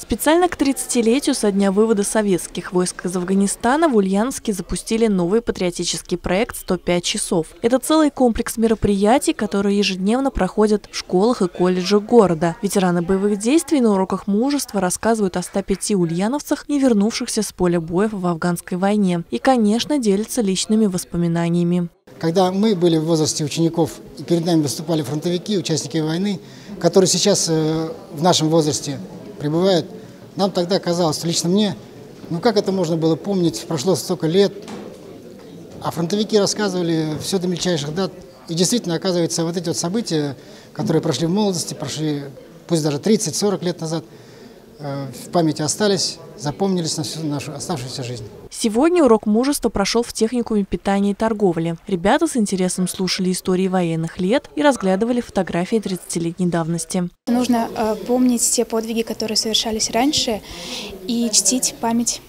Специально к 30-летию со дня вывода советских войск из Афганистана в Ульяновске запустили новый патриотический проект «105 часов». Это целый комплекс мероприятий, которые ежедневно проходят в школах и колледжах города. Ветераны боевых действий на уроках мужества рассказывают о 105 ульяновцах, не вернувшихся с поля боев в афганской войне. И, конечно, делятся личными воспоминаниями. Когда мы были в возрасте учеников, и перед нами выступали фронтовики, участники войны, которые сейчас э, в нашем возрасте пребывают, нам тогда казалось, лично мне, ну как это можно было помнить, прошло столько лет, а фронтовики рассказывали все до мельчайших дат. И действительно, оказывается, вот эти вот события, которые прошли в молодости, прошли пусть даже 30-40 лет назад – в памяти остались, запомнились на всю нашу оставшуюся жизнь. Сегодня урок мужества прошел в техникуме питания и торговли. Ребята с интересом слушали истории военных лет и разглядывали фотографии 30-летней давности. Нужно э, помнить те подвиги, которые совершались раньше, и чтить память.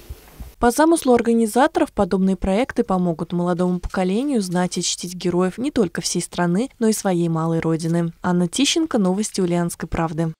По замыслу организаторов подобные проекты помогут молодому поколению знать и чтить героев не только всей страны, но и своей малой родины. Анна Тищенко, Новости Ульяновской правды.